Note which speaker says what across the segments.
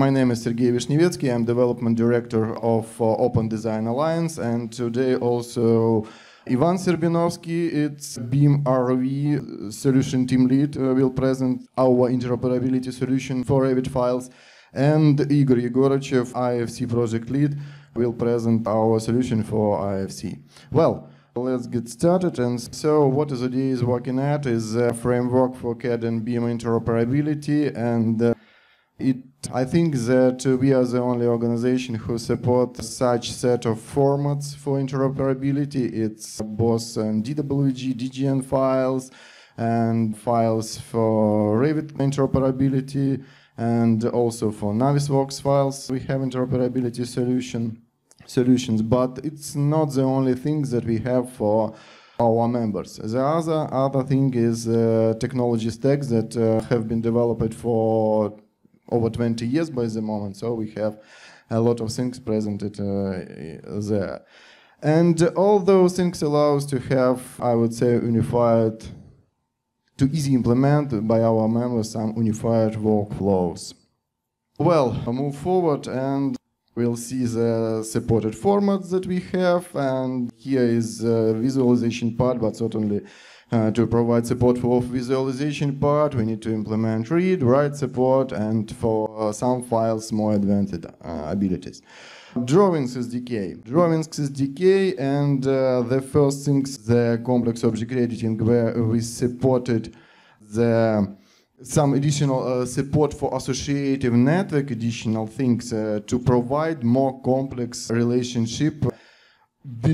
Speaker 1: my name is Sergey Vishnevetsky. I'm development director of uh, Open Design Alliance, and today also Ivan Serbinovsky, it's BIM RV solution team lead, uh, will present our interoperability solution for Revit files, and Igor Yegorachev, IFC project lead, will present our solution for IFC. Well, let's get started. And so, what SODA is working at is a framework for CAD and BIM interoperability, and uh, it, I think that we are the only organization who support such set of formats for interoperability. It's both um, DWG, DGN files, and files for Revit interoperability, and also for Navisworks files. We have interoperability solution solutions, but it's not the only thing that we have for our members. The other other thing is uh, technology stacks that uh, have been developed for over 20 years by the moment, so we have a lot of things presented uh, there. And all those things allow us to have, I would say, unified, to easy implement by our members some unified workflows. Well, I'll move forward and we'll see the supported formats that we have. And here is the visualization part, but certainly uh, to provide support for visualization part, we need to implement read, write support, and for uh, some files, more advanced uh, abilities. Drawings SDK. Drawings SDK, and uh, the first things, the complex object editing, where we supported the some additional uh, support for associative network, additional things uh, to provide more complex relationship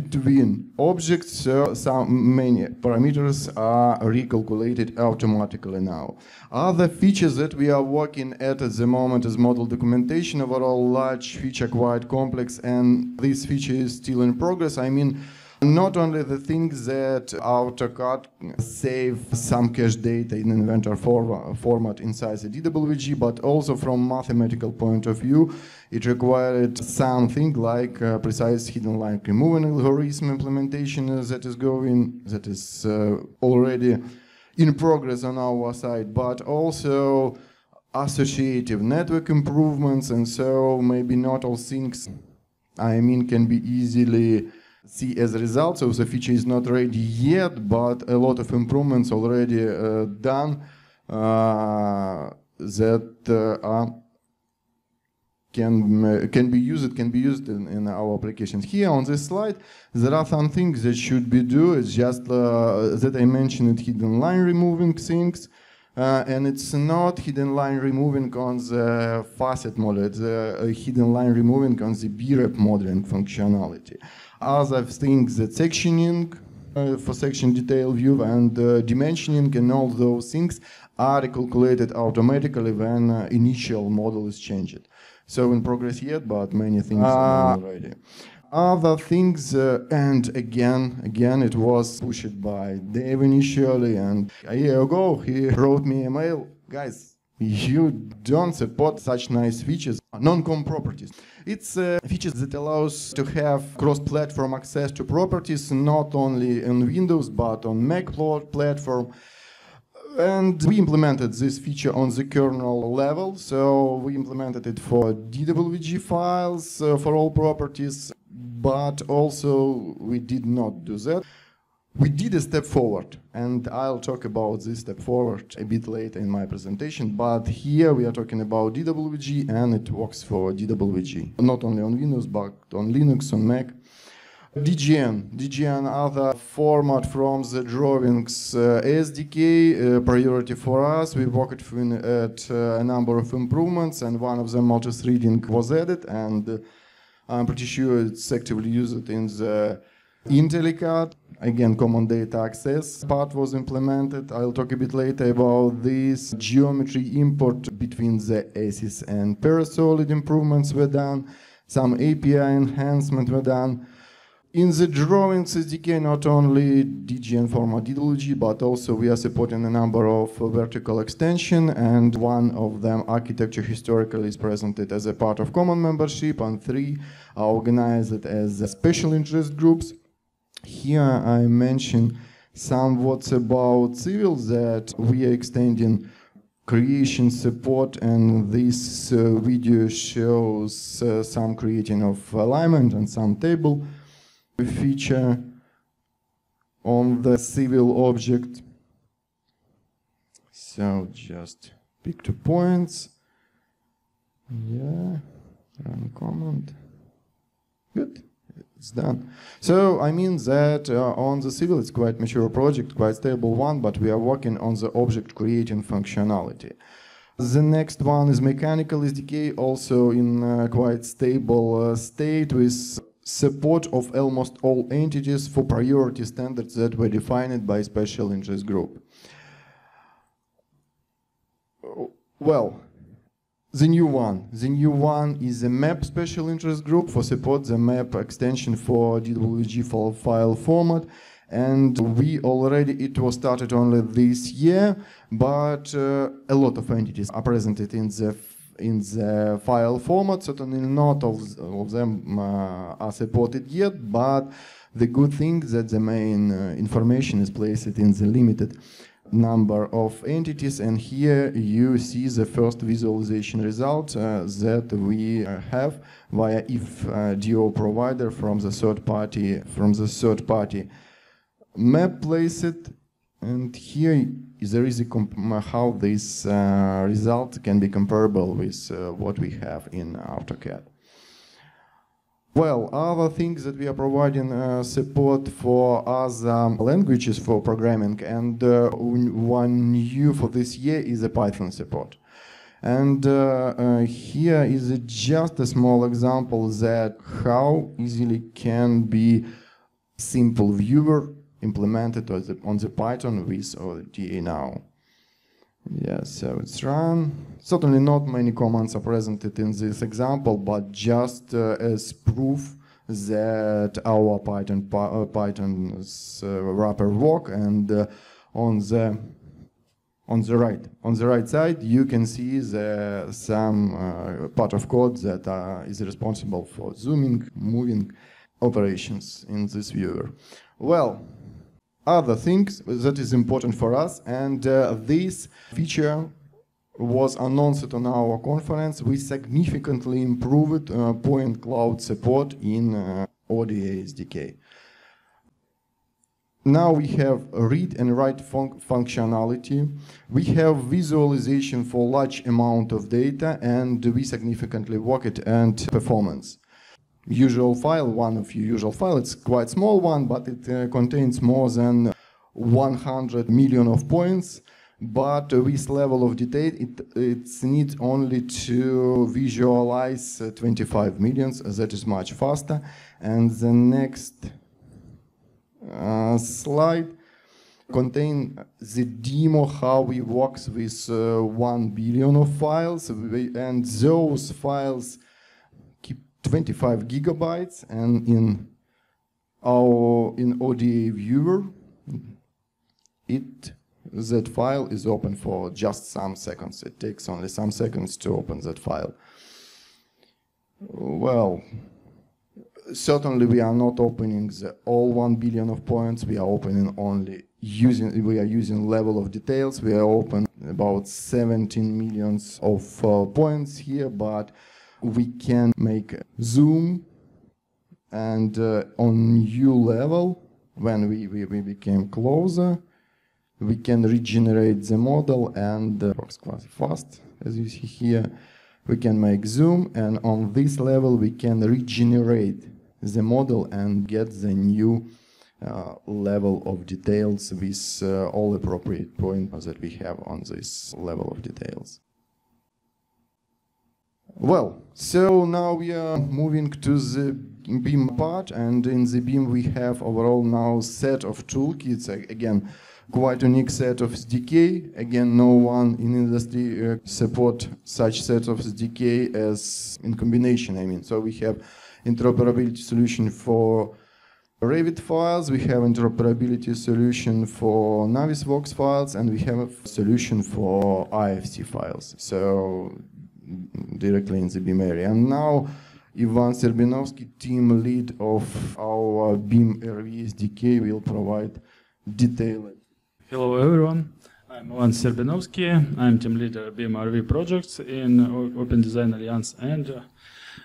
Speaker 1: between objects, so some many parameters are recalculated automatically now. Other features that we are working at at the moment is model documentation, overall large feature, quite complex, and this feature is still in progress. I mean, not only the things that AutoCAD save some cache data in inventor for, format inside the DWG, but also from mathematical point of view, it required something like uh, precise hidden line removal algorithm implementation that is going, that is uh, already in progress on our side, but also associative network improvements, and so maybe not all things, I mean, can be easily see as a result. So the feature is not ready yet, but a lot of improvements already uh, done uh, that uh, are can can be used can be used in, in, our applications. Here on this slide, there are some things that should be do. It's just uh, that I mentioned hidden line removing things. Uh, and it's not hidden line removing on the facet model, it's a hidden line removing on the BREP modeling functionality. Other things that sectioning uh, for section detail view and uh, dimensioning and all those things are calculated automatically when uh, initial model is changed. So in progress yet, but many things are already. Other things, uh, and again, again, it was pushed by Dave initially, and a year ago he wrote me a mail, guys, you don't support such nice features, non-com properties. It's uh, features that allows to have cross-platform access to properties, not only on Windows, but on Mac platform. And we implemented this feature on the kernel level. So we implemented it for DWG files uh, for all properties, but also we did not do that we did a step forward, and I'll talk about this step forward a bit later in my presentation, but here we are talking about DWG, and it works for DWG, not only on Windows, but on Linux, on Mac. DGN, DGN other format from the drawings uh, SDK, uh, priority for us. We worked at uh, a number of improvements, and one of them, multi-threading, was added, and uh, I'm pretty sure it's actively used in the IntelliCAD, again, common data access part was implemented. I'll talk a bit later about this. Geometry import between the ACIS and Parasolid improvements were done. Some API enhancement were done. In the drawings SDK, not only DGN format DWG, but also we are supporting a number of vertical extension, and one of them, architecture historically, is presented as a part of common membership, and three are organized as special interest groups. Here I mention somewhat about civil that we are extending creation support and this uh, video shows uh, some creating of alignment and some table feature on the civil object. So just pick two points. Yeah, run command. Good, it's done. So I mean that uh, on the civil it's quite mature project, quite stable one, but we are working on the object creating functionality. The next one is mechanical SDK, also in uh, quite stable uh, state with support of almost all entities for priority standards that were defined by special interest group. Well, the new one. The new one is a map special interest group for support the map extension for DWG file format. And we already, it was started only this year, but uh, a lot of entities are presented in the in the file format. Certainly not of, of them uh, are supported yet, but the good thing that the main uh, information is placed in the limited number of entities and here you see the first visualization result uh, that we uh, have via if uh, DO provider from the third party from the third party map placed and here there is how this uh, result can be comparable with uh, what we have in AutoCAD. Well, other things that we are providing uh, support for other languages for programming, and uh, one new for this year is a Python support. And uh, uh, here is a just a small example that how easily can be simple viewer implemented on the, on the Python with ODA now. Yeah, so it's run. Certainly not many commands are presented in this example, but just uh, as proof that our Python uh, Python's uh, wrapper work and uh, on the on the right on the right side you can see the some uh, part of code that uh, is responsible for zooming moving operations in this viewer well other things that is important for us. And uh, this feature was announced on our conference. We significantly improved uh, point cloud support in uh, ODA SDK. Now we have read and write fun functionality. We have visualization for large amount of data and we significantly work it and performance usual file, one of your usual file. It's quite small one, but it uh, contains more than 100 million of points. But with level of detail, it, needs only to visualize uh, 25 millions. That is much faster. And the next uh, slide contain the demo how we works with uh, 1 billion of files and those files 25 gigabytes and in our in ODA viewer it that file is open for just some seconds. It takes only some seconds to open that file. Well certainly we are not opening the all 1 billion of points. We are opening only using we are using level of details. We are open about 17 millions of uh, points here but we can make zoom and uh, on new level, when we, we, we, became closer, we can regenerate the model and uh, works quite fast, as you see here. We can make zoom, and on this level, we can regenerate the model and get the new uh, level of details with uh, all appropriate points that we have on this level of details. Well, so now we are moving to the BIM part, and in the BIM we have overall now set of toolkits. Again, quite unique set of SDK. Again, no one in industry uh, support such set of SDK as in combination. I mean, so we have interoperability solution for Revit files, we have interoperability solution for Navisworks files, and we have a solution for IFC files. So directly in the BIM area. And now Ivan Serbinovsky, team lead of our BIM RV SDK, will provide detailed.
Speaker 2: Hello everyone. I'm Ivan Serbinovsky. I'm team leader BIMRV projects in Open Design Alliance, and uh,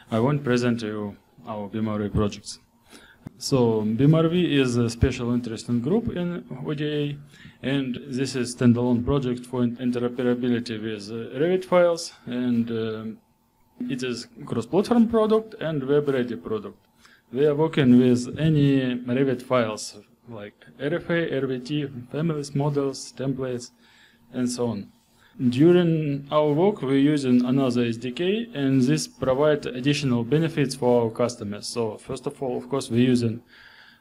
Speaker 2: I want to present to you our BIMRV projects. So BIMRV is a special interesting group in ODA, and this is standalone project for interoperability with uh, Revit files, and uh, it is cross-platform product and web-ready product. We are working with any Revit files like RFA, RVT, families, models, templates, and so on. During our work, we're using another SDK, and this provides additional benefits for our customers. So, first of all, of course, we're using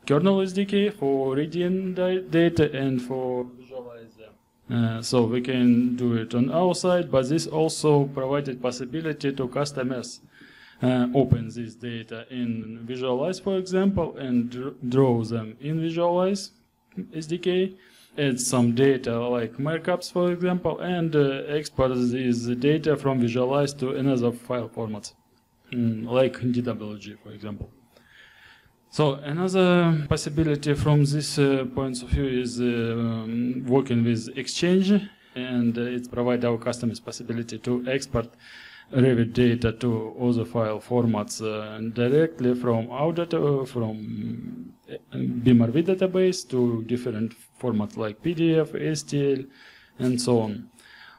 Speaker 2: kernel SDK for reading data and for visualize them. Uh, so we can do it on our side, but this also provided possibility to customers uh, open this data in Visualize, for example, and draw them in Visualize SDK, add some data like markups, for example, and uh, export this data from Visualize to another file format, mm, like DWG, for example. So another possibility from this uh, point of view is uh, um, working with Exchange, and uh, it provides our customers possibility to export Revit data to other file formats uh, directly from our data, from BIMRV database to different formats like PDF, STL, and so on.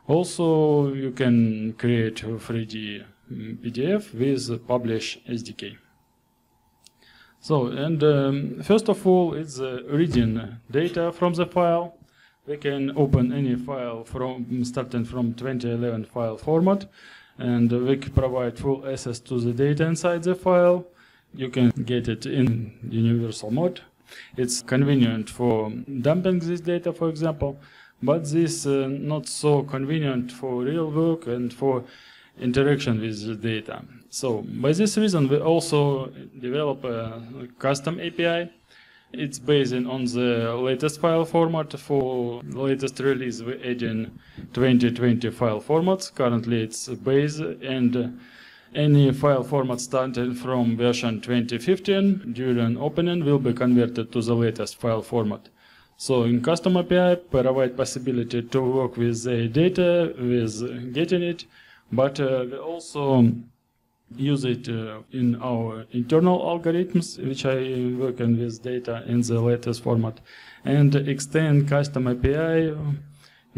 Speaker 2: Also, you can create a 3D mm, PDF with Publish SDK. So, and um, first of all, it's uh, reading data from the file. We can open any file from starting from 2011 file format and we provide full access to the data inside the file. You can get it in universal mode. It's convenient for dumping this data, for example, but this uh, not so convenient for real work and for interaction with the data. So by this reason, we also develop a custom API it's based on the latest file format. For latest release, we add in 2020 file formats. Currently, it's base and any file format starting from version 2015 during opening will be converted to the latest file format. So in custom API, provide possibility to work with the data, with getting it, but uh, we also use it uh, in our internal algorithms, which I work on with data in the latest format, and extend custom API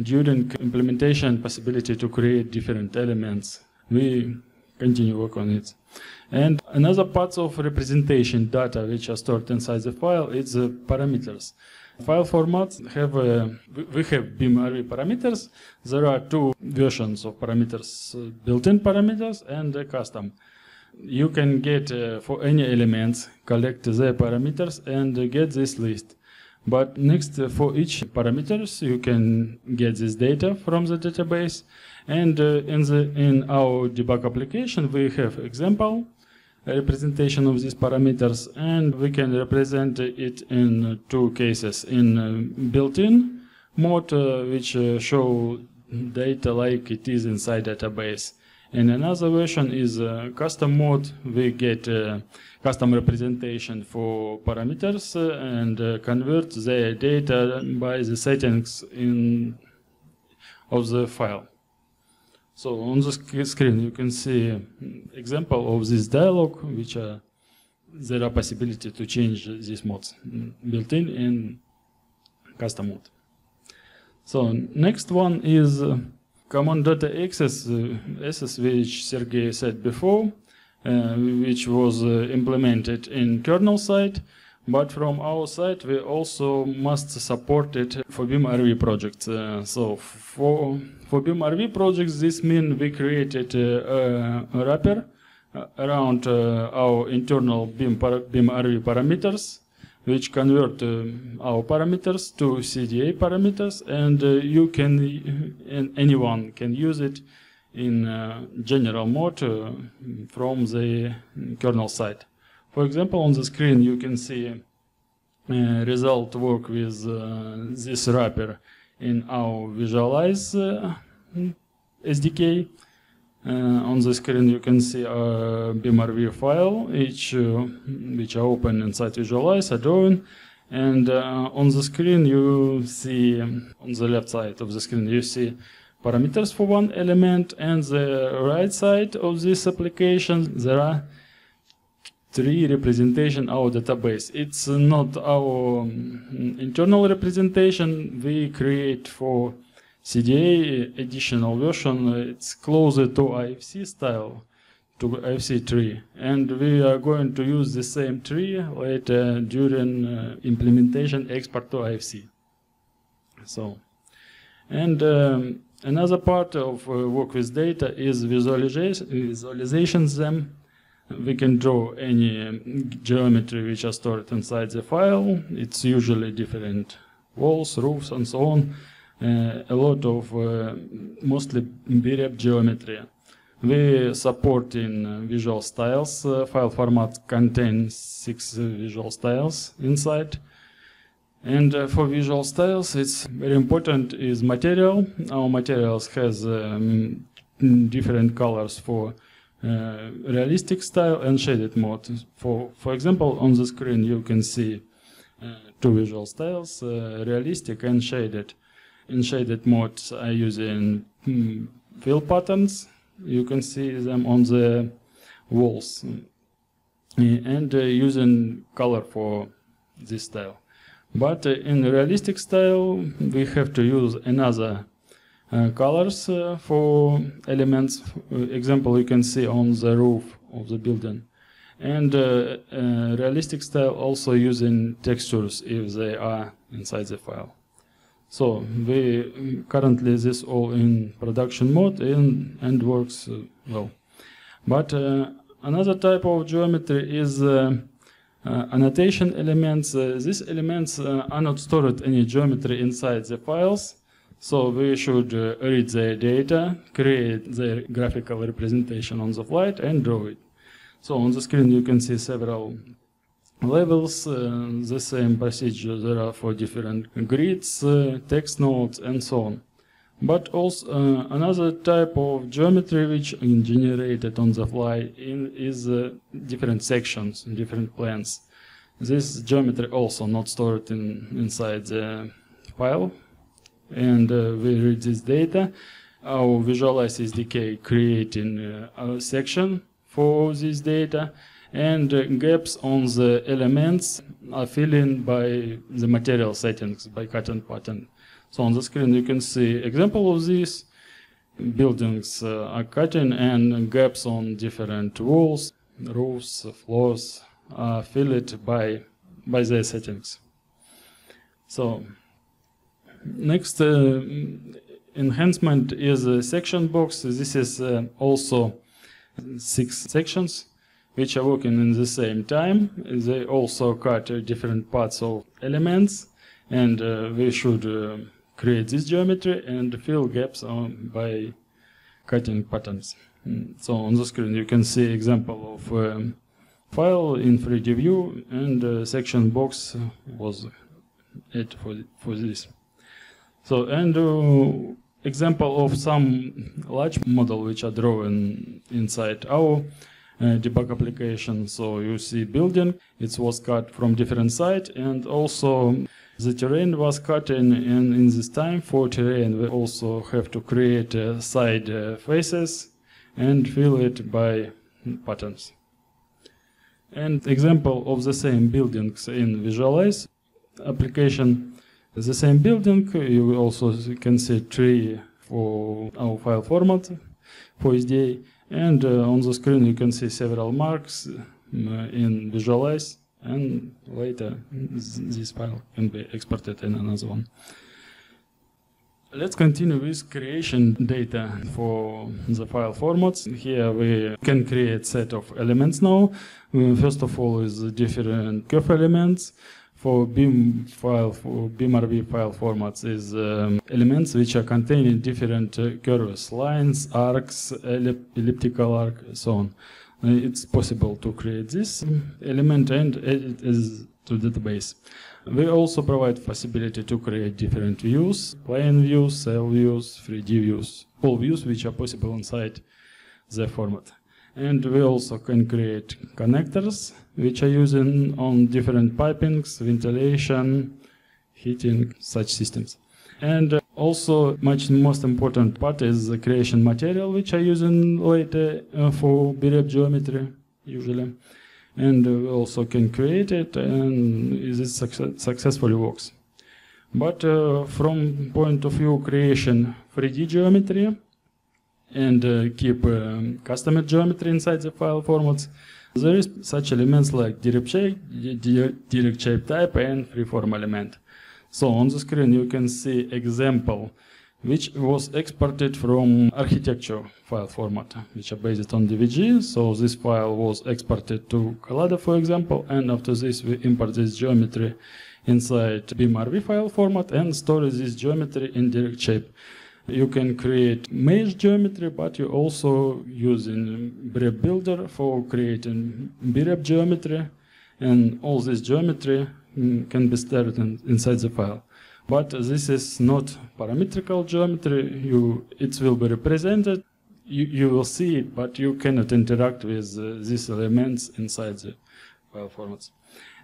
Speaker 2: during implementation possibility to create different elements. We continue work on it. And another part of representation data which are stored inside the file is the parameters. File formats have a, we have BIMRV parameters. There are two versions of parameters, uh, built-in parameters and custom. You can get uh, for any elements, collect the parameters and get this list. But next, uh, for each parameters, you can get this data from the database. And uh, in, the, in our debug application, we have example representation of these parameters and we can represent it in two cases. In uh, built-in mode uh, which uh, show data like it is inside database. And another version is custom mode we get custom representation for parameters and convert the data by the settings in of the file so on the screen you can see example of this dialog, which are, there are possibility to change these modes built in in custom mode. So next one is uh, common data access, uh, access which Sergey said before, uh, which was uh, implemented in kernel side. But from our side, we also must support it for BIMRV projects. Uh, so for for BIMRV projects, this means we created uh, a wrapper uh, around uh, our internal BIM, para BIMRV parameters, which convert uh, our parameters to CDA parameters, and uh, you can and anyone can use it in general mode from the kernel side. For example, on the screen you can see uh, result work with uh, this wrapper in our Visualize uh, SDK. Uh, on the screen you can see a BIMRV file which, uh, which are open inside Visualize, a drawing, And uh, on the screen, you see on the left side of the screen, you see parameters for one element, and the right side of this application, there are three representation our database. It's not our um, internal representation we create for CDA additional version. It's closer to IFC style, to IFC tree, and we are going to use the same tree later during uh, implementation export to IFC. So, and um, another part of uh, work with data is visualization, visualizations them we can draw any geometry which are stored inside the file. It's usually different walls, roofs, and so on. Uh, a lot of uh, mostly BREP geometry. We support in uh, visual styles. Uh, file format contains six visual styles inside. And uh, for visual styles, it's very important is material. Our materials has um, different colors for uh, realistic style and shaded mode. For, for example, on the screen you can see uh, two visual styles, uh, realistic and shaded. In shaded mode I use in mm, fill patterns. You can see them on the walls. And uh, using color for this style. But uh, in realistic style we have to use another uh, colors uh, for elements. Uh, example you can see on the roof of the building. And realistic style also using textures if they are inside the file. So we currently this all in production mode and, and works uh, well. But uh, another type of geometry is uh, annotation elements. these elements are not stored any geometry inside the files. So we should uh, read the data, create the graphical representation on the flight, and draw it. So on the screen you can see several levels, uh, the same procedure there are for different grids, uh, text nodes, and so on. But also uh, another type of geometry which is generated on the fly in, is uh, different sections, different planes. This geometry also not stored in, inside the file, and uh, we read this data. Our Visualize SDK creating uh, a section for this data and uh, gaps on the elements are filled in by the material settings by cutting pattern. So on the screen you can see example of this. Buildings uh, are cutting and gaps on different walls, roofs, floors are filled by by their settings. So Next uh, enhancement is a section box. This is uh, also six sections which are working in the same time. They also cut uh, different parts of elements and uh, we should uh, create this geometry and fill gaps on, by cutting patterns. Mm, so on the screen you can see example of um, file in 3D view and section box was it for, for this. So, and example of some large model which are drawn inside our uh, debug application. So you see building, it was cut from different side and also the terrain was cut in, in, in this time for terrain we also have to create uh, side uh, faces and fill it by patterns. And example of the same buildings in Visualize application the same building. You also can see tree for our file format for CDA. And uh, on the screen you can see several marks uh, in Visualize and later this file can be exported in another one. Let's continue with creation data for the file formats. Here we can create set of elements now. First of all is different curve elements for BIM file, for BIMRV file formats is um, elements which are contained in different uh, curves, lines, arcs, ellip elliptical arc, so on. Uh, it's possible to create this element and it is to the database. We also provide possibility to create different views, plane views, cell views, 3D views, all views which are possible inside the format. And we also can create connectors which are using on different pipings, ventilation, heating, such systems. And uh, also, much most important part is the creation material, which I use in later uh, for BREP geometry, usually. And also can create it, and it success successfully works. But uh, from point of view creation 3D geometry and uh, keep um, customer geometry inside the file formats, there is such elements like direct shape, direct shape type, and freeform element. So on the screen you can see example which was exported from architecture file format, which are based on DWG. So this file was exported to Collada, for example, and after this we import this geometry inside BIMRV file format and store this geometry in direct shape. You can create mesh geometry, but you also using BREP builder for creating BREP geometry, and all this geometry Mm, can be stored in, inside the file. But this is not parametrical geometry. You, it will be represented. You, you will see it, but you cannot interact with uh, these elements inside the file formats.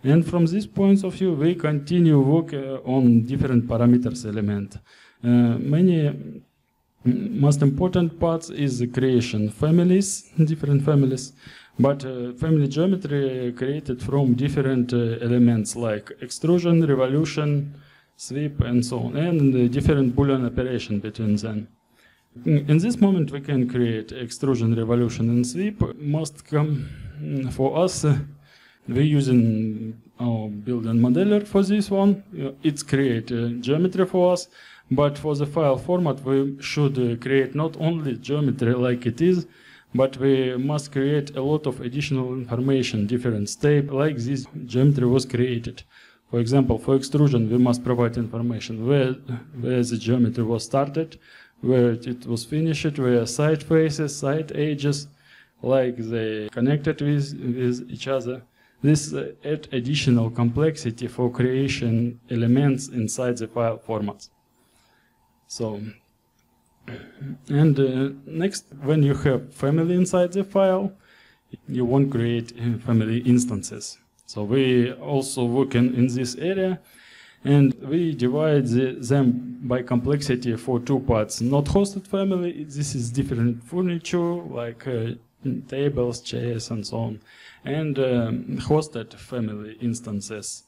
Speaker 2: And from this point of view, we continue work uh, on different parameters element. Uh, many mm, most important parts is the creation families, different families. But uh, family geometry created from different uh, elements like extrusion, revolution, sweep, and so on, and different Boolean operation between them. In this moment, we can create extrusion, revolution, and sweep. Most come mm, for us. Uh, we're using our build-in modeler for this one. It's create uh, geometry for us, but for the file format, we should create not only geometry like it is, but we must create a lot of additional information, different step, like this geometry was created. For example, for extrusion, we must provide information where, where the geometry was started, where it was finished, where side faces, side edges, like they connected with, with each other. This add additional complexity for creation elements inside the file formats. So and uh, next, when you have family inside the file, you won't create family instances. So we also working in, in this area and we divide the, them by complexity for two parts. Not hosted family, this is different furniture like uh, tables, chairs, and so on. And um, hosted family instances.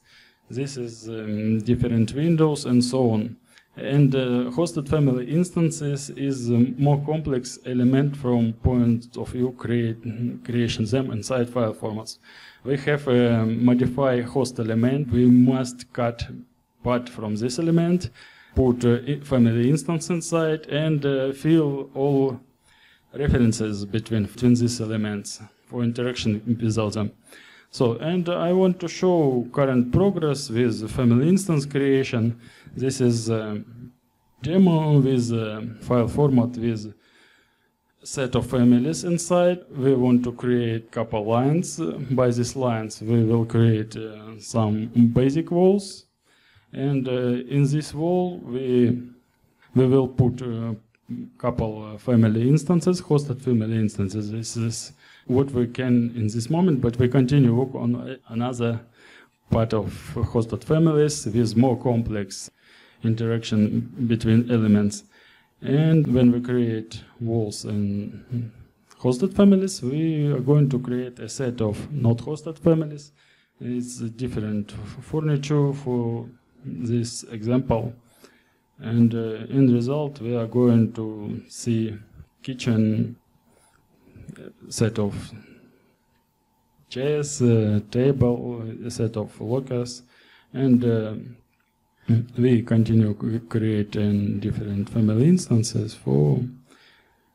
Speaker 2: This is um, different windows and so on. And uh, hosted family instances is a more complex element from point of view create, creation them inside file formats. We have a modify host element. We must cut part from this element, put a family instance inside, and uh, fill all references between, between these elements for interaction without them. So, and I want to show current progress with family instance creation. This is a demo with a file format with set of families inside. We want to create couple lines. By these lines, we will create uh, some basic walls. And uh, in this wall, we, we will put a couple family instances, hosted family instances. This is what we can in this moment, but we continue work on another part of hosted families with more complex interaction between elements. And when we create walls in hosted families, we are going to create a set of not hosted families. It's different furniture for this example. And uh, in result, we are going to see kitchen set of chairs, uh, table, a set of lockers, and uh, we continue creating different family instances for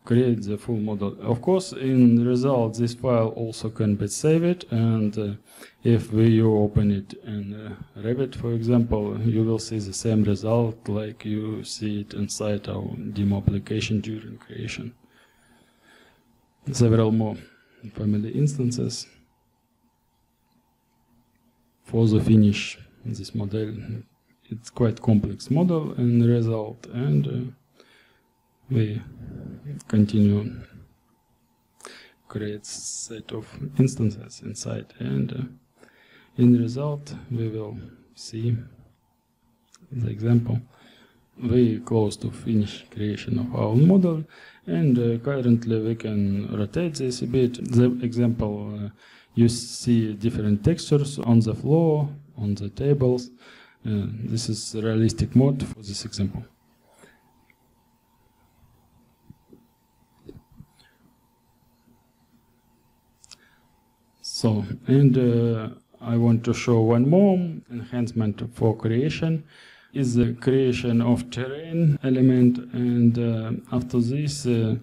Speaker 2: create the full model. Of course, in result, this file also can be saved, and uh, if we open it in uh, Revit, for example, you will see the same result like you see it inside our demo application during creation several more family instances for the finish this model. It's quite complex model and result and uh, we continue create set of instances inside. And uh, in result we will see the example we close to finish creation of our model. And uh, currently we can rotate this a bit. The example uh, you see different textures on the floor on the tables. Uh, this is realistic mode for this example. So, and uh, I want to show one more enhancement for creation is the creation of terrain element and uh, after this uh,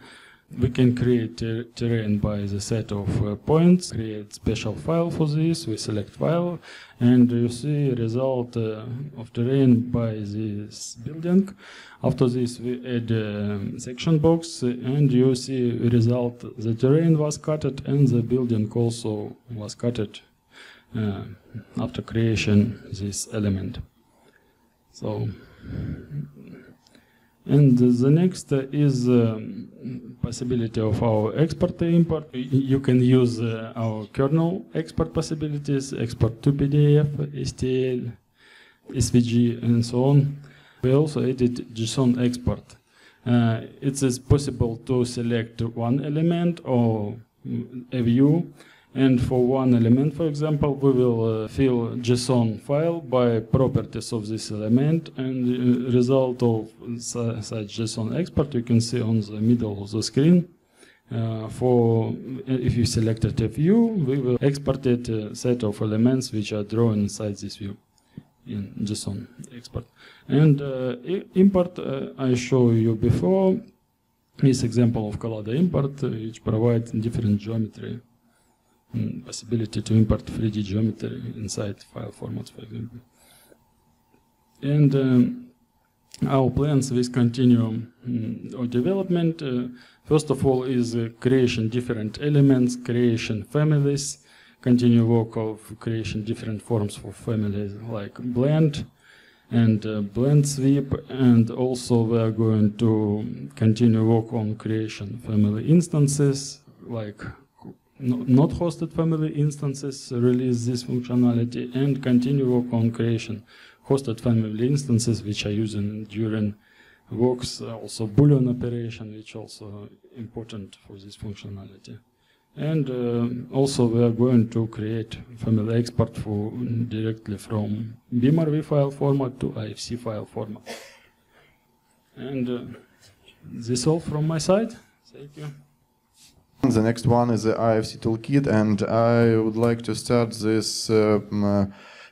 Speaker 2: we can create ter terrain by the set of uh, points, create special file for this, we select file and you see result uh, of terrain by this building. After this we add a section box and you see result the terrain was cut and the building also was cut uh, after creation this element. So and the next is um, possibility of our export import. You can use uh, our kernel export possibilities, export to PDF, STL, SVG, and so on. We also added JSON export. Uh, it is possible to select one element or a view and for one element, for example, we will uh, fill JSON file by properties of this element, and the result of su such JSON export you can see on the middle of the screen. Uh, for if you selected a view, we will export it a set of elements which are drawn inside this view in JSON export. And uh, import, uh, I showed you before, this example of Collada import, uh, which provides different geometry possibility to import 3D geometry inside file formats, for example. And um, our plans with Continuum um, development, uh, first of all, is uh, creation different elements, creation families, continue work of creation different forms for families like blend and uh, blend sweep, and also we are going to continue work on creation family instances like not hosted family instances release this functionality and continue work on creation. Hosted family instances which are using during works also boolean operation which also important for this functionality. And uh, also we are going to create family export for directly from BIMRV file format to ifc file format. And uh, this all from my side. Thank you
Speaker 1: the next one is the IFC toolkit, and I would like to start this uh, uh,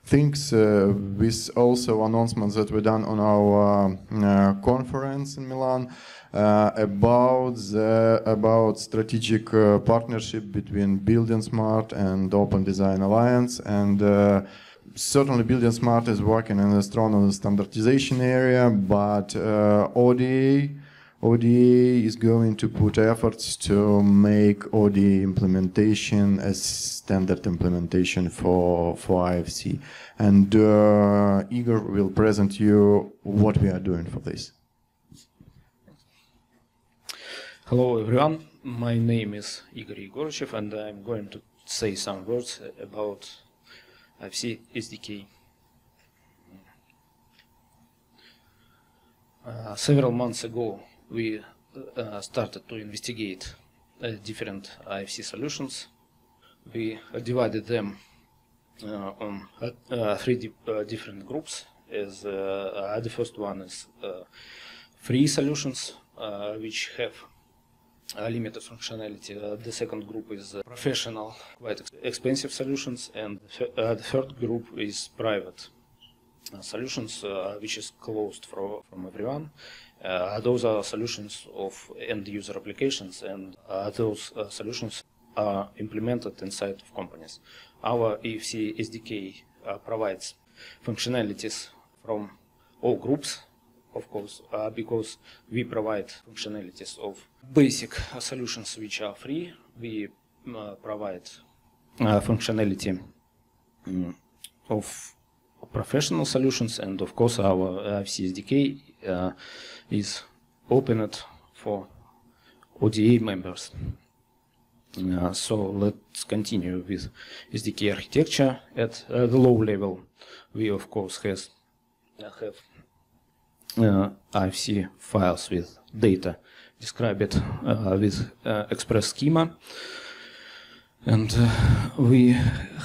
Speaker 1: things uh, with also announcements that were done on our uh, conference in Milan uh, about the about strategic uh, partnership between buildingSMART and Open Design Alliance and. Certainly, buildingSMART is working in a strong standardization area, but ODA ODA is going to put efforts to make ODA implementation as standard implementation for, for IFC. And uh, Igor will present you what we are doing for this.
Speaker 3: Hello everyone, my name is Igor Yegorchev and I'm going to say some words about IFC SDK. Uh, several months ago, we uh, started to investigate uh, different IFC solutions. We divided them uh, on uh, uh, three di uh, different groups. As the first one is free solutions, which have limited functionality. The second group is professional, quite ex expensive solutions, and the third group is private solutions, which is closed for, from everyone. Uh, those are solutions of end user applications and uh, those uh, solutions are implemented inside of companies. Our IFC SDK provides functionalities from all groups of course, uh, because we provide functionalities of basic solutions which are free. We uh, provide uh, functionality um, of professional solutions, and of course, our IFC SDK is opened for ODA members. Uh, so let's continue with SDK architecture at uh, the low level. We of course has uh, have uh, IFC files with data described uh, with uh, express schema. And uh, we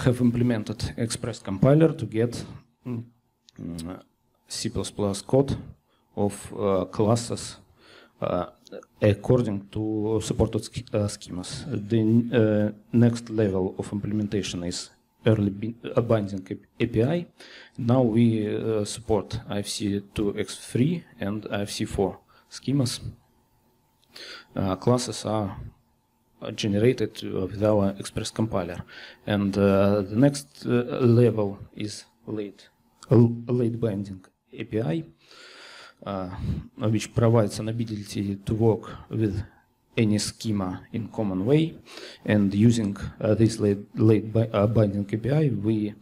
Speaker 3: have implemented Express compiler to get mm, mm, C++ code of uh, classes uh, according to supported uh, schemas. The next level of implementation is early binding API. Now we uh, support IFC2X3 and IFC4 schemas. Uh, classes are generated with our Express compiler. And uh, the next level is late, late binding API, uh, which provides an ability to work with any schema in common way. And using uh, this late, late bi uh, binding API, we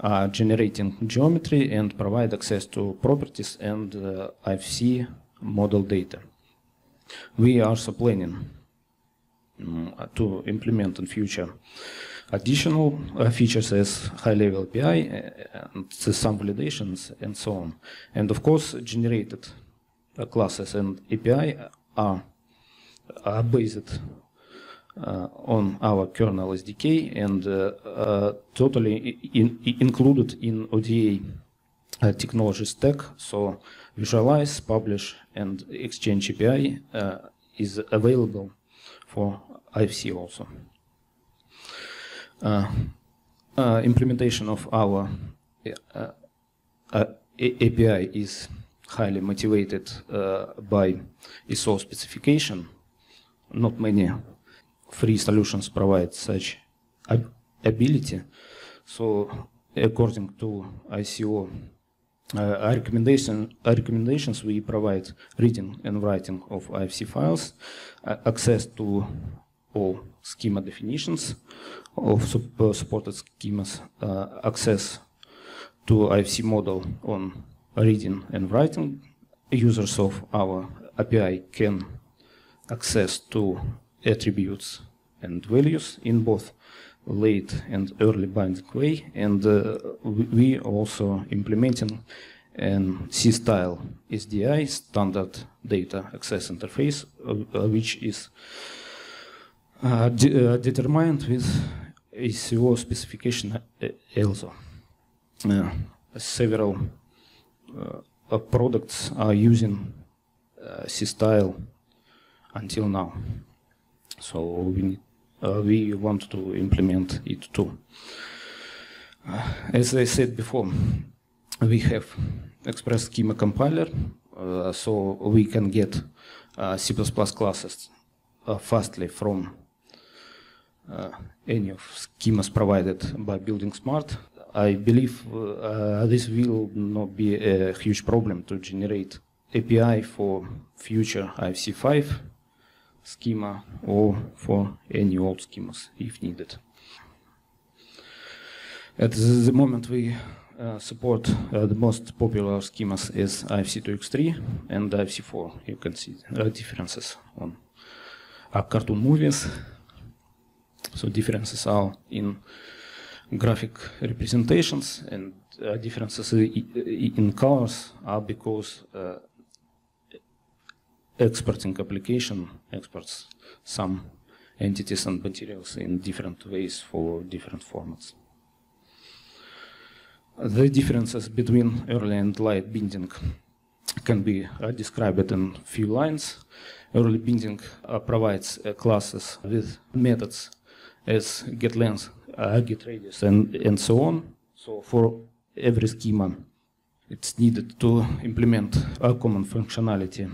Speaker 3: are generating geometry and provide access to properties and uh, IFC model data. We are also planning um, to implement in future additional uh, features as high-level API uh, and some validations and so on. And of course, generated uh, classes and API are, are based uh, on our kernel SDK and uh, uh, totally in, included in ODA technology stack. So visualize, publish, and exchange API is available for IFC also. Uh, uh, implementation of our uh, API is highly motivated by ISO specification. Not many free solutions provide such ab ability. So according to ISO uh, recommendation, recommendations we provide reading and writing of IFC files, uh, access to all schema definitions of uh, supported schemas, uh, access to IFC model on reading and writing. Users of our API can access to attributes and values in both late and early binding way. And uh, we also implementing an C-style SDAI, standard data access interface, uh, which is uh, de uh, determined with ISO specification also. Uh, several uh, products are using C-style until now. So we need uh, we want to implement it too. Uh, as I said before, we have Express Schema compiler, uh, so we can get C++ classes fastly from any of schemas provided by buildingSMART. I believe uh, this will not be a huge problem to generate API for future IFC5 schema or for any old schemas if needed. At the moment we uh, support uh, the most popular schemas is IFC2X3 and IFC4. You can see uh, differences on uh, cartoon movies. So differences are in graphic representations and uh, differences in colors are because uh, exporting application exports some entities and materials in different ways for different formats. The differences between early and late binding can be uh, described in few lines. Early binding uh, provides uh, classes with methods as get length, uh, get radius, and, and so on. So for every schema, it's needed to implement a common functionality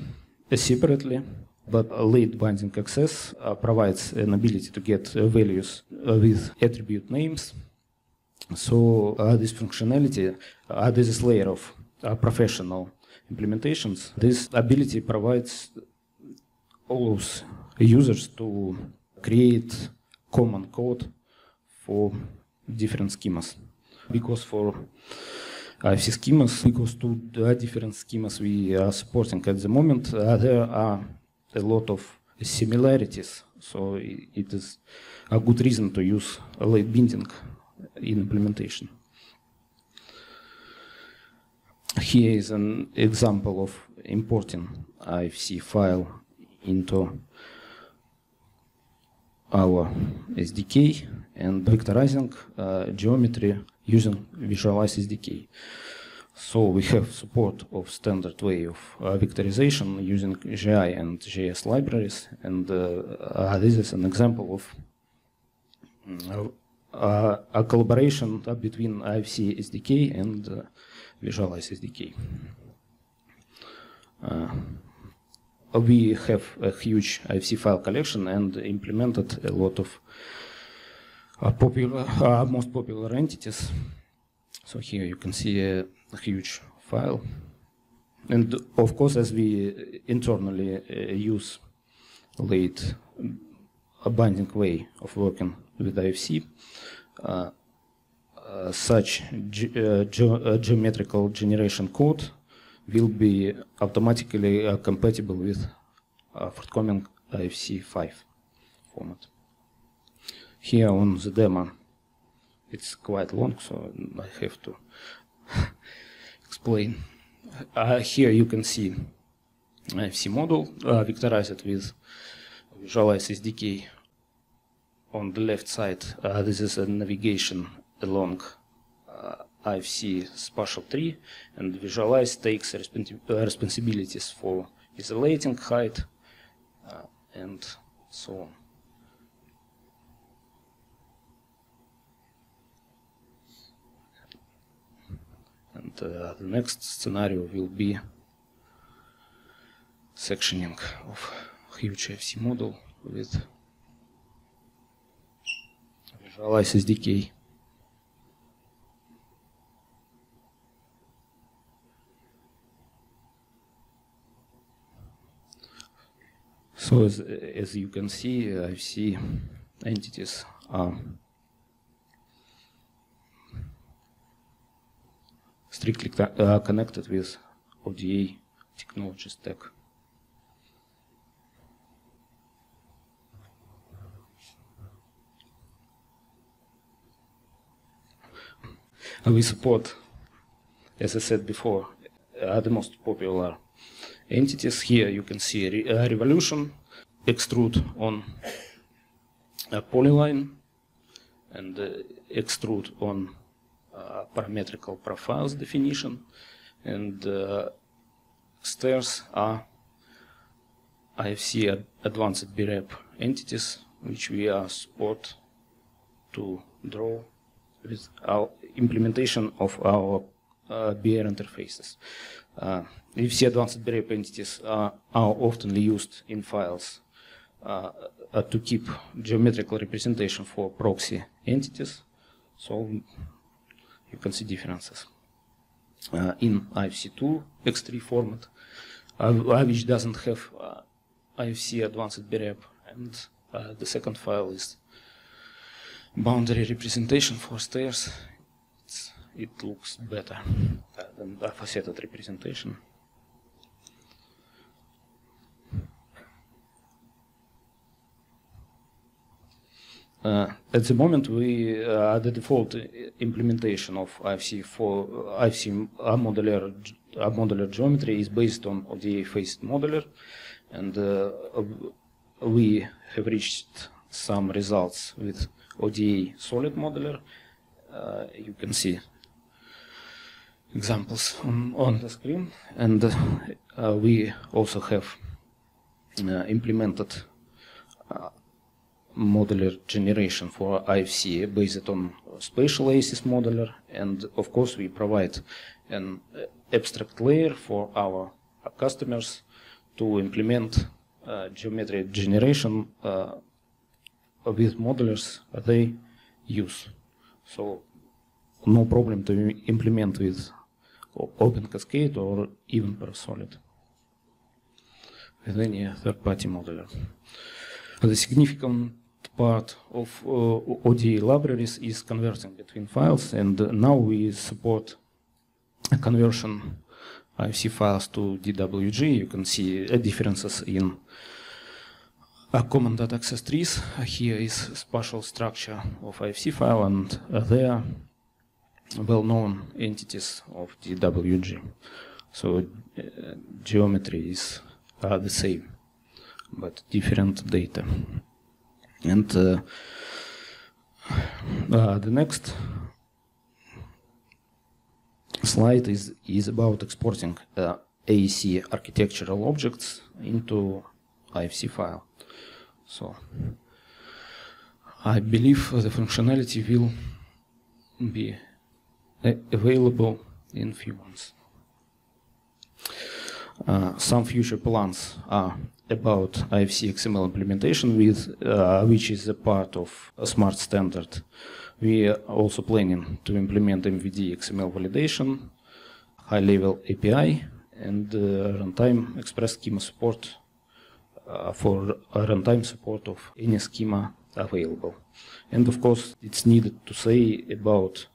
Speaker 3: separately, but a late binding access uh, provides an ability to get uh, values uh, with attribute names. So uh, this functionality, uh, this is layer of uh, professional implementations. This ability provides allows users to create common code for different schemas. Because for IFC schemas equals to the different schemas we are supporting at the moment. Uh, there are a lot of similarities. So it is a good reason to use late binding in implementation. Here is an example of importing IFC file into our SDK and vectorizing uh, geometry using Visualize SDK. So we have support of standard way of uh, vectorization using GI and GS libraries, and uh, uh, this is an example of mm, uh, a collaboration between IFC SDK and uh, Visualize SDK. We have a huge IFC file collection and implemented a lot of uh, popular, uh, most popular entities. So here you can see a, huge file. And of course, as we internally uh, use late a binding way of working with IFC, uh, uh, such ge uh, geometrical generation code will be automatically uh, compatible with uh, forthcoming IFC5 format. Here on the demo, it's quite long, so I have to explain. Uh, here you can see IFC model uh, vectorized with Visualize SDK. On the left side, uh, this is a navigation along IFC spatial tree, and Visualize takes responsibilities for isolating height uh, and so on. And uh, the next scenario will be sectioning of huge IFC model with Visualize SDK. So as, as you can see, IFC entities are strictly uh, connected with ODA technology stack. And we support, as I said before, uh, the most popular entities. Here you can see re- uh, Revolution, extrude on a polyline, and uh, extrude on uh, parametrical profiles definition, and uh, stairs are IFC ad- advanced BREP entities, which we are support to draw with our implementation of our uh, BR interfaces. IFC advanced BREP entities are, are often used in files to keep geometrical representation for proxy entities. So you can see differences. In IFC2 X3 format, which doesn't have IFC advanced BREP, and uh, the second file is boundary representation for stairs. It's, it looks better uh, the faceted representation. Uh, at the moment, we uh, the default implementation of IFC for IFC a modular a modular geometry is based on ODA facet modeler, and uh, we have reached some results with ODA solid modeler. Uh, you can see examples on, on the screen, and uh, we also have uh, implemented uh, modular generation for IFC based on spatial ACIS modeler, and of course we provide an uh, abstract layer for our customers to implement uh, geometry generation uh, with modelers they use. So no problem to implement with Open Cascade or even Parasolid with any third-party modeler. The significant part of uh, ODA libraries is converting between files, and uh, now we support a conversion IFC files to DWG. You can see uh, differences in uh, common data access trees. Here is spatial structure of IFC file and uh, there well-known entities of DWG. So uh, geometry is uh, the same, but different data. And uh, uh, the next slide is, is about exporting uh, AEC architectural objects into IFC file. So I believe the functionality will be available in few months. Uh, some future plans are about IFC XML implementation, with uh, which is a part of a smart standard. We are also planning to implement MVD XML validation, high-level API, and uh, runtime express schema support uh, for runtime support of any schema available. And of course, it's needed to say about uh,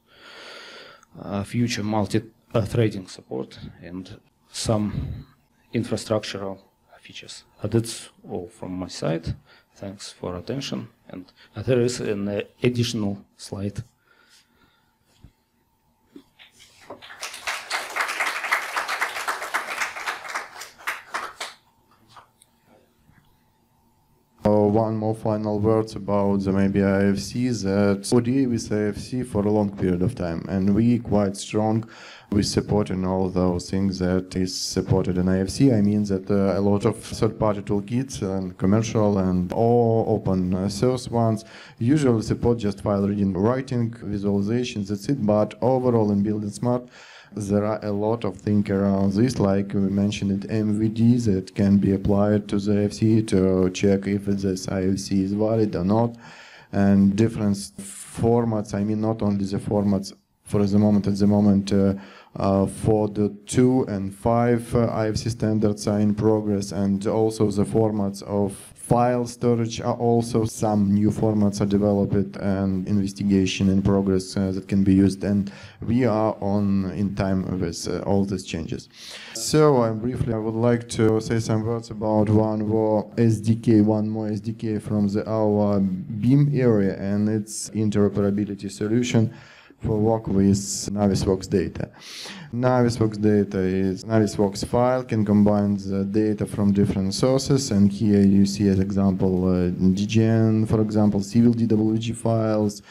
Speaker 3: future multi-threading support and some infrastructural features. Uh, that's all from my side. Thanks for attention. And uh, there is an uh, additional slide.
Speaker 1: One more final words about the maybe IFC that ODA with IFC for a long period of time and we quite strong we supporting all those things that is supported in IFC. I mean that uh, a lot of third-party toolkits and commercial and all open source ones usually support just file reading, writing, visualizations. That's it. But overall in buildingSMART, there are a lot of things around this, like we mentioned it, MVD that can be applied to the IFC to check if this IFC is valid or not, and different formats. I mean, not only the formats for the moment. At the moment. Uh, uh, for the 2 and 5 uh, IFC standards are in progress and also the formats of file storage are also some new formats are developed and investigation in progress uh, that can be used and we are on in time with uh, all these changes. So uh, briefly I would like to say some words about one more SDK, one more SDK from the our BIM area and its interoperability solution work with Navisworks data. Navisworks data is Navisworks file can combine the data from different sources and here you see as example uh, DGN for example civil DWG files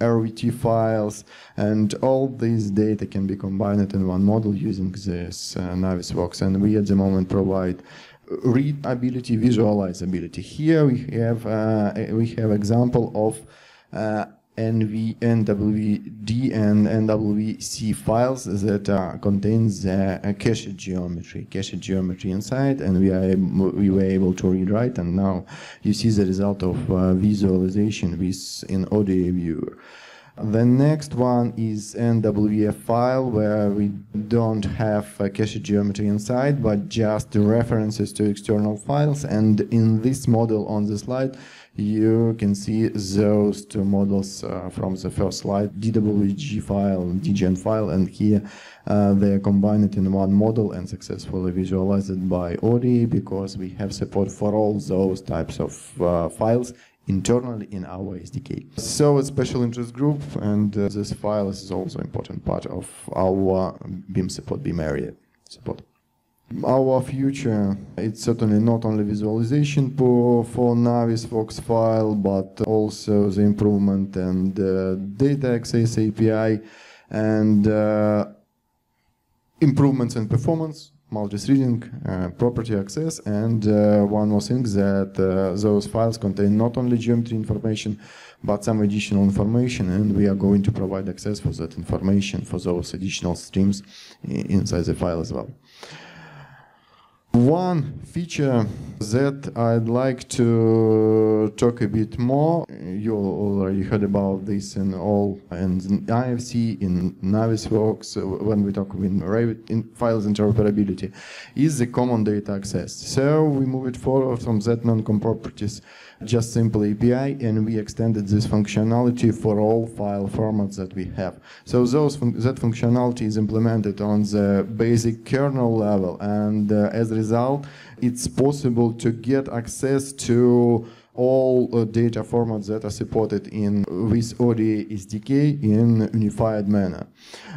Speaker 1: RVT files and all these data can be combined in one model using this uh, Navisworks and we at the moment provide read ability, visualize ability. Here we have uh, we have example of uh, NWD and NWC files that uh, contains the uh, cache geometry, cache geometry inside, and we are we were able to read write, and now you see the result of uh, visualization with in ODA viewer. The next one is NWF file where we don't have a cache geometry inside, but just references to external files. And in this model on the slide, you can see those two models uh, from the first slide, DWG file, DGN file, and here uh, they are combined in one model and successfully visualized by ODA because we have support for all those types of uh, files internally in our SDK. So a special interest group, and uh, this file is also important part of our BIM support, BIM area support. Our future, it's certainly not only visualization for, for Navisworks file, but also the improvement and uh, data access API and uh, improvements in performance, multi-threading, uh, property access, and uh, one more thing that uh, those files contain not only geometry information, but some additional information, and we are going to provide access for that information for those additional streams inside the file as well. One feature that I'd like to talk a bit more, you already heard about this in all in IFC, in Navisworks, when we talk in Revit in files interoperability, is the common data access. So we move it forward from that non-com properties just simple API, and we extended this functionality for all file formats that we have. So those fun that functionality is implemented on the basic kernel level, and uh, as a result, it's possible to get access to all uh, data formats that are supported in with ODA SDK in unified manner.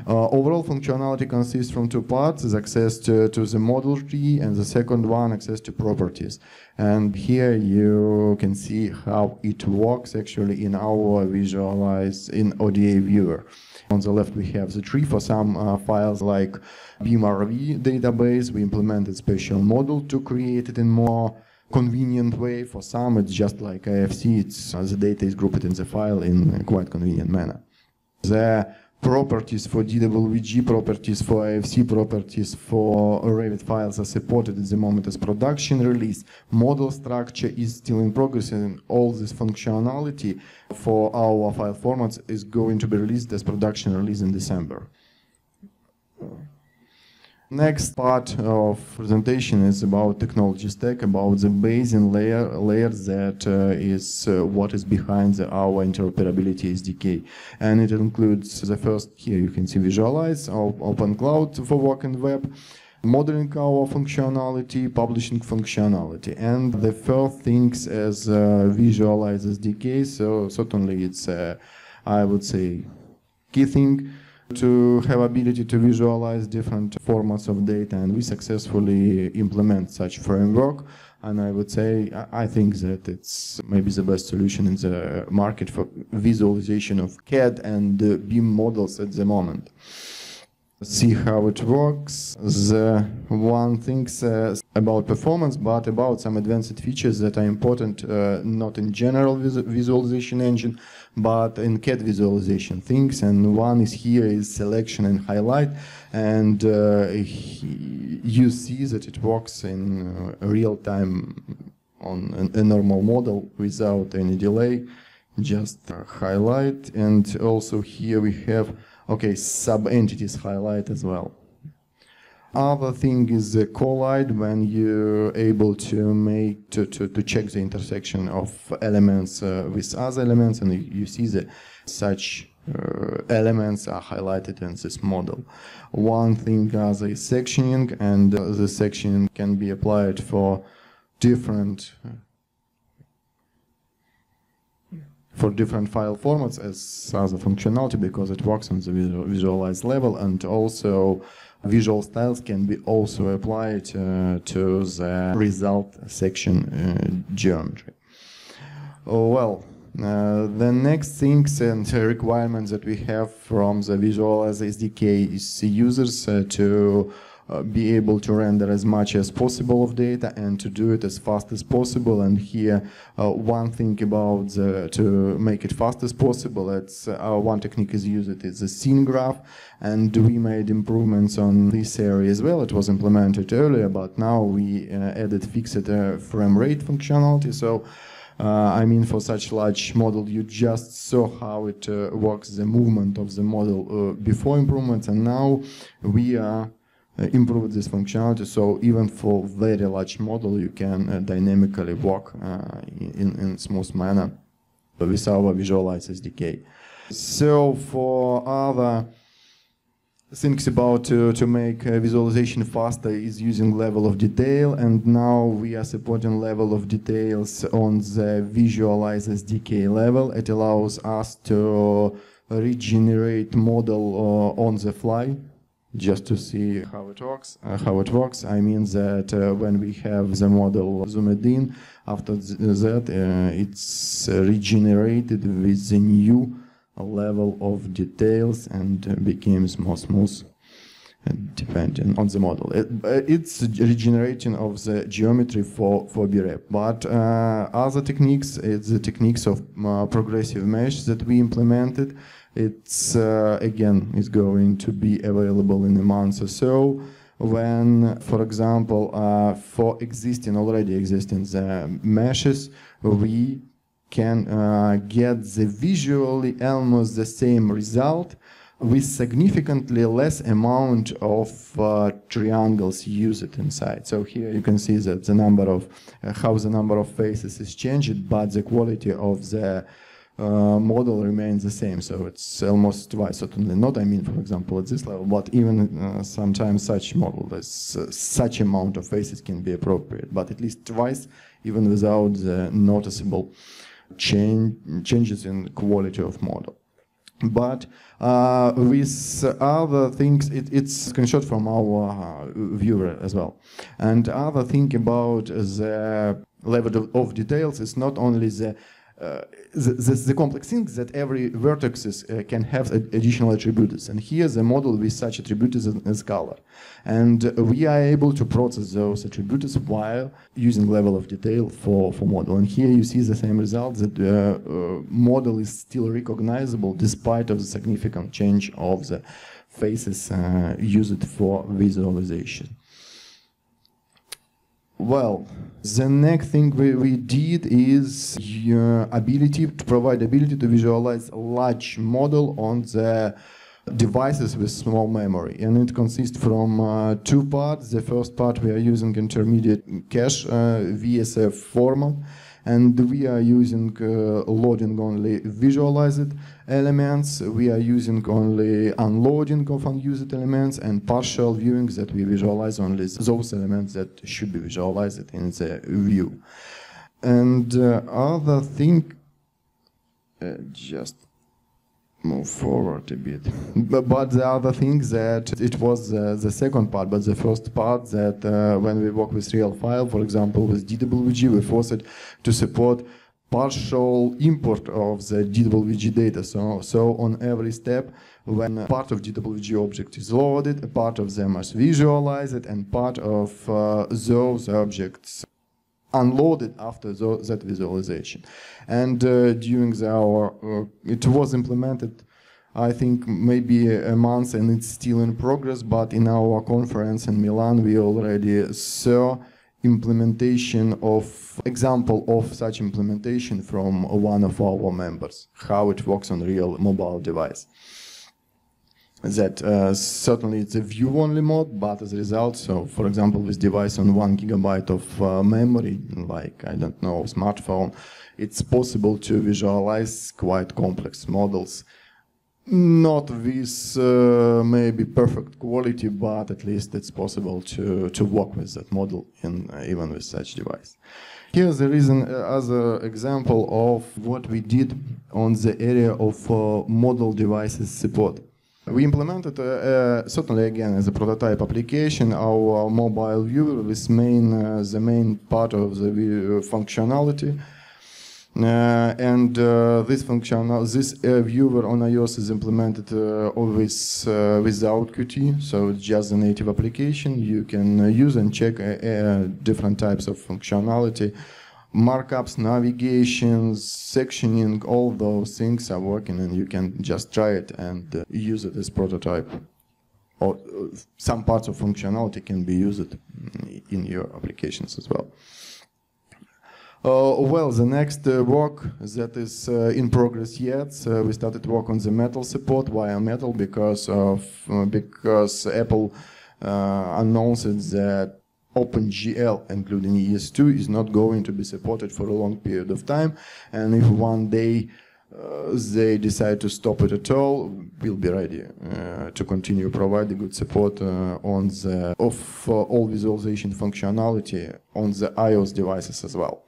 Speaker 1: Uh, overall functionality consists from two parts, is access to, to the model tree and the second one access to properties. And here you can see how it works actually in our visualize in ODA viewer. On the left, we have the tree for some uh, files like BIMRV database. We implemented special model to create it in more convenient way. For some, it's just like IFC. It's uh, the data is grouped in the file in a quite convenient manner. The properties for DWG, properties for IFC, properties for Revit files are supported at the moment as production release. Model structure is still in progress and all this functionality for our file formats is going to be released as production release in December. Next part of presentation is about technology stack, about the basin layer, layer that uh, is uh, what is behind the, our interoperability SDK. And it includes the first, here you can see visualize, open cloud for work in web, modeling our functionality, publishing functionality. And the first things as uh, visualize SDK, so certainly it's, uh, I would say, key thing to have ability to visualize different formats of data and we successfully implement such framework and I would say I think that it's maybe the best solution in the market for visualization of CAD and BIM models at the moment see how it works. The one thing uh, about performance, but about some advanced features that are important, uh, not in general vis visualization engine, but in CAD visualization things. And one is here is selection and highlight. And uh, you see that it works in uh, real time on a, a normal model without any delay. Just highlight. And also here we have Okay, sub-entities highlight as well. Other thing is the collide when you're able to make to, to, to check the intersection of elements uh, with other elements and you, see the such uh, elements are highlighted in this model. One thing other is sectioning and uh, the sectioning can be applied for different for different file formats as other functionality because it works on the visual, visualized level and also visual styles can be also applied uh, to the result section uh, geometry. Oh, well, uh, the next things and requirements that we have from the Visualize SDK is users uh, to uh, be able to render as much as possible of data and to do it as fast as possible. And here, uh, one thing about the, to make it fast as possible, it's uh, one technique is used it is a scene graph, and we made improvements on this area as well. It was implemented earlier, but now we added fixed frame rate functionality. So. Uh, I mean, for such large model, you just saw how it uh, works, the movement of the model uh, before improvements, and now we are uh, improve this functionality. So even for very large model, you can uh, dynamically walk uh, in, in smooth manner with our Visualize SDK. So for other things about to, to make visualization faster is using level of detail and now we are supporting level of details on the visualize SDK level. It allows us to regenerate model uh, on the fly just to see how it works. Uh, how it works, I mean that uh, when we have the model zoomed in, after that uh, it's regenerated with the new level of details and uh, becomes more smooth depending on the model. It, it's regenerating of the geometry for, for BREP. But uh, other techniques, it's the techniques of uh, progressive mesh that we implemented it's uh, again is going to be available in a month or so when for example uh, for existing already existing the meshes we can uh, get the visually almost the same result with significantly less amount of uh, triangles used inside. So here you can see that the number of uh, how the number of faces is changed, but the quality of the uh, model remains the same. So it's almost twice, certainly not, I mean, for example, at this level, but even uh, sometimes such model, this, uh, such amount of faces can be appropriate, but at least twice, even without the noticeable change, changes in quality of model. But uh, with other things, it, it's screenshot from our uh, viewer as well. And other thing about the level of, of details is not only the uh, the, the, the, complex things that every vertex uh, can have additional attributes. And here the model with such attributes is, is color. And uh, we are able to process those attributes while using level of detail for, for model. And here you see the same result that the uh, model is still recognizable despite of the significant change of the faces uh, used for visualization. Well, the next thing we, we did is uh, ability to provide ability to visualize a large model on the devices with small memory. And it consists from uh, two parts. The first part we are using intermediate cache uh, vsf format and we are using uh, loading only visualized elements, we are using only unloading of unused elements and partial viewing that we visualize only those elements that should be visualized in the view. And uh, other thing, uh, just move forward a bit. But, but, the other thing that it was uh, the second part, but the first part that uh, when we work with real file, for example, with DWG, we forced it to support partial import of the DWG data. So, so on every step, when part of DWG object is loaded, a part of them is visualized, and part of uh, those objects unloaded after that visualization. And uh, during the hour, uh, it was implemented, I think, maybe a month and it's still in progress, but in our conference in Milan, we already saw implementation of example of such implementation from one of our members, how it works on real mobile device that uh, certainly it's a view-only mode, but as a result, so for example, this device on one gigabyte of uh, memory, like, I don't know, smartphone, it's possible to visualize quite complex models. Not with uh, maybe perfect quality, but at least it's possible to, to work with that model in, uh, even with such device. Here's the reason uh, as an example of what we did on the area of uh, model devices support. We implemented, uh, uh, certainly again, as a prototype application, our mobile viewer with main, uh, the main part of the functionality. Uh, and uh, this functional, this uh, viewer on iOS is implemented always without Qt, so it's just a native application. You can use and check different types of functionality markups, navigations, sectioning, all those things are working and you can just try it and uh, use it as prototype. Or uh, some parts of functionality can be used in your applications as well. Uh, well, the next uh, work that is uh, in progress yet, we started work on the metal support via metal because of uh, because Apple announced that OpenGL, including ES2, is not going to be supported for a long period of time. And if one day uh, they decide to stop it at all, we'll be ready uh, to continue providing good support uh, on the of uh, all visualization functionality on the iOS devices as well.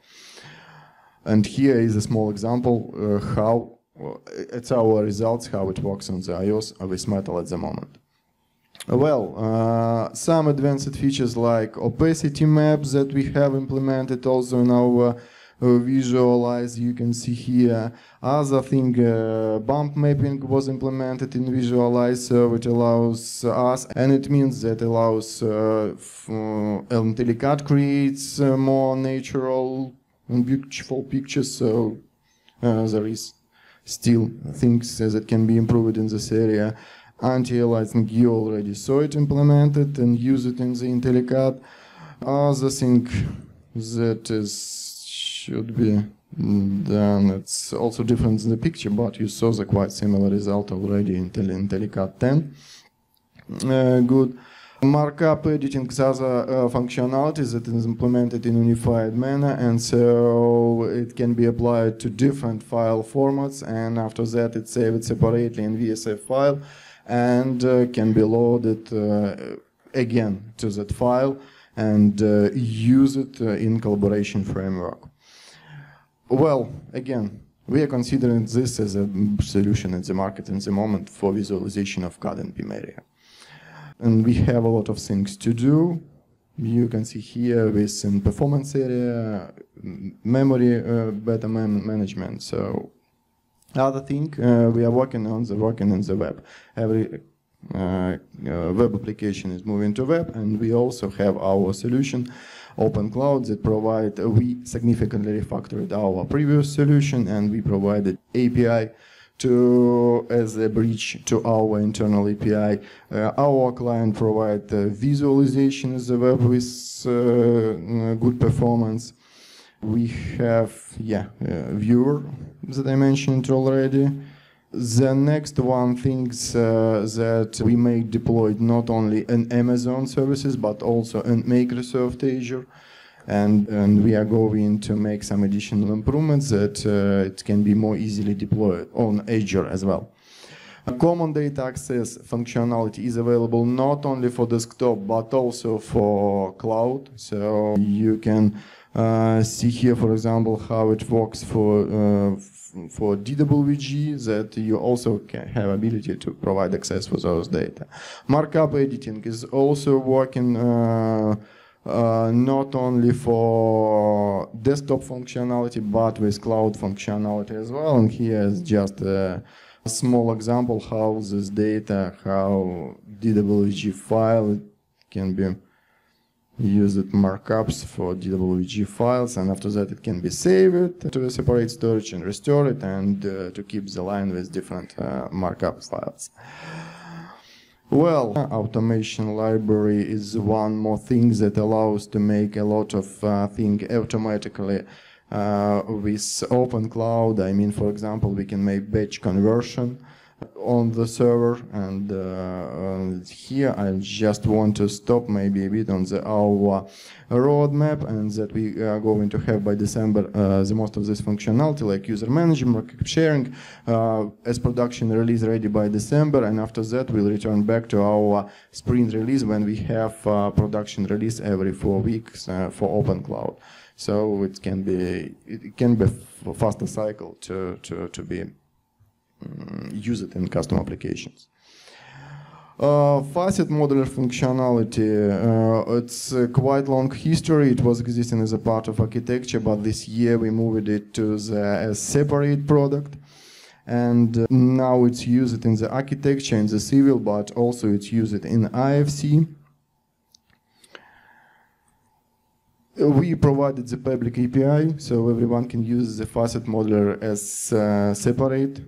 Speaker 1: And here is a small example uh, how uh, it's our results, how it works on the iOS with Metal at the moment. Well, uh, some advanced features like opacity maps that we have implemented also in our uh, visualize you can see here. Other thing uh, bump mapping was implemented in visualize it allows us and it means that allows uh, uh creates uh, more natural and beautiful pictures so uh, there is still things that can be improved in this area anti-aliasing you already saw it implemented and use it in the IntelliCAD. Other thing that is should be done, it's also different in the picture, but you saw the quite similar result already in IntelliCAD 10. Uh, good. Markup editing is other uh, functionalities that is implemented in unified manner, and so it can be applied to different file formats, and after that it's saved separately in VSF file, and uh, can be loaded uh, again to that file and uh, use it in collaboration framework. Well, again, we are considering this as a solution at the market in the moment for visualization of CAD and area. And we have a lot of things to do. You can see here with in performance area, memory uh, better man management. So other thing uh, we are working on the working in the web. Every uh, uh, web application is moving to web, and we also have our solution open cloud that provide, uh, we significantly refactored our previous solution and we provided API to as a bridge to our internal API. Uh, our client provide visualization as a web with uh, good performance. We have, yeah, viewer that I mentioned already. The next one things uh, that we may deploy not only in Amazon services but also in Microsoft Azure. And, and we are going to make some additional improvements that uh, it can be more easily deployed on Azure as well. A common data access functionality is available not only for desktop but also for cloud. So you can uh, see here, for example, how it works for uh, for DWG that you also can have ability to provide access for those data. Markup editing is also working uh, uh, not only for desktop functionality but with cloud functionality as well. And here is just a small example how this data, how DWG file can be use it markups for DWG files and after that it can be saved to separate storage and restore it and uh, to keep the line with different uh, markup files. Well, automation library is one more thing that allows to make a lot of uh, automatically uh, with open cloud. I mean, for example, we can make batch conversion on the server and uh, here. I just want to stop maybe a bit on the our roadmap and that we are going to have by December uh, the most of this functionality like user management, sharing uh, as production release ready by December. And after that we'll return back to our sprint release when we have production release every four weeks for open cloud. So it can be it can be faster cycle to to, to be use it in custom applications. Uh, facet modeler functionality, uh, it's a quite long history. It was existing as a part of architecture, but this year we moved it to the a separate product. And uh, now it's used in the architecture, in the civil, but also it's used in IFC. We provided the public API, so everyone can use the facet modeler as uh, separate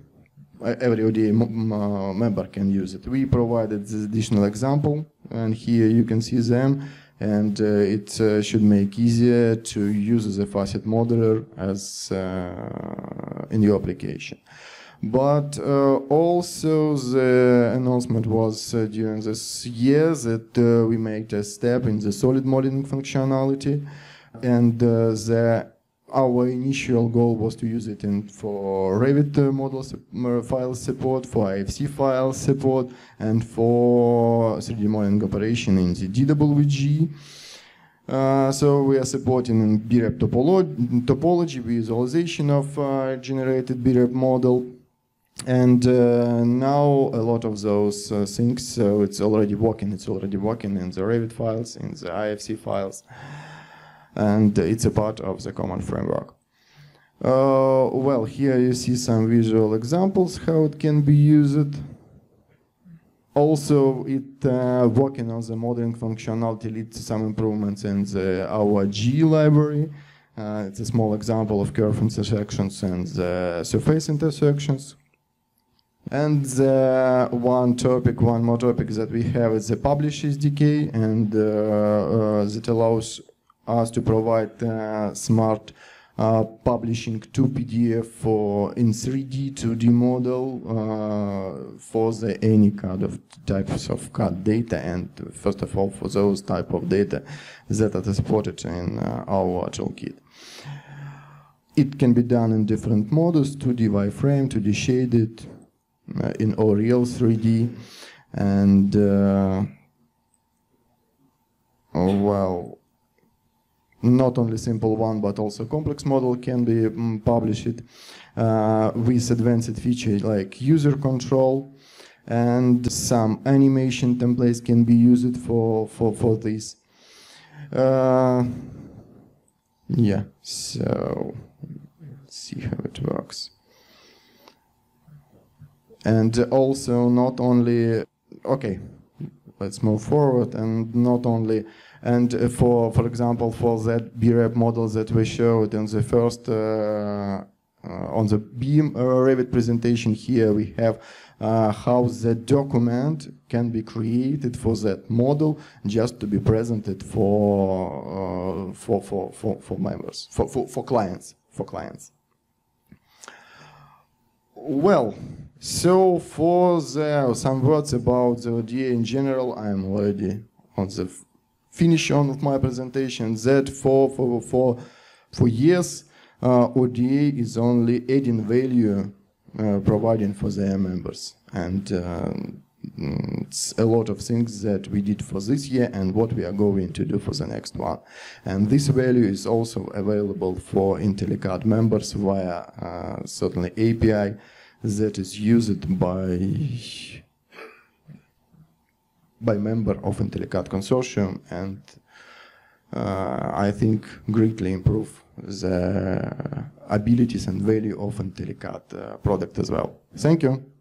Speaker 1: every ODA uh, member can use it. We provided this additional example, and here you can see them, and uh, it uh, should make easier to use the facet modeler as uh, in your application. But uh, also the announcement was uh, during this year that we made a step in the solid modeling functionality, and the our initial goal was to use it in for Revit uh, model file support, for IFC file support, and for 3D modeling operation in the DWG. Uh, so we are supporting BREP topolo topology, visualization of uh, generated BREP model. And uh, now a lot of those uh, things, so it's already working, it's already working in the Revit files, in the IFC files and it's a part of the common framework. Uh, well, here you see some visual examples how it can be used. Also, it uh, working on the modeling functionality leads to some improvements in the, our G library. Uh, it's a small example of curve intersections and the surface intersections. And the one topic, one more topic that we have is the publish SDK, and uh, uh, that allows us to provide uh, smart uh, publishing to PDF for in 3D 2D model uh, for the any kind of types of CAD data, and first of all for those type of data that are supported in our toolkit. It can be done in different models: 2D wireframe, 2D shaded, uh, in Unreal 3D, and uh, oh, well not only simple one but also complex model can be um, published uh, with advanced features like user control and some animation templates can be used for for for this. Uh, yeah so let's see how it works. And also not only okay let's move forward and not only and uh, for, for example, for that BREP model that we showed in the first, uh, uh, on the BIM Revit presentation here, we have uh, how the document can be created for that model just to be presented for uh, for, for, for, for members, for, for, for clients, for clients. Well, so for the, some words about the ODA in general, I'm already on the finish on with my presentation that for, for, for, for years, uh, ODA is only adding value uh, providing for their members. And uh, it's a lot of things that we did for this year and what we are going to do for the next one. And this value is also available for IntelliCAD members via uh, certainly API that is used by by member of IntelliCAD consortium and uh, I think greatly improve the abilities and value of IntelliCAD uh, product as well. Thank you.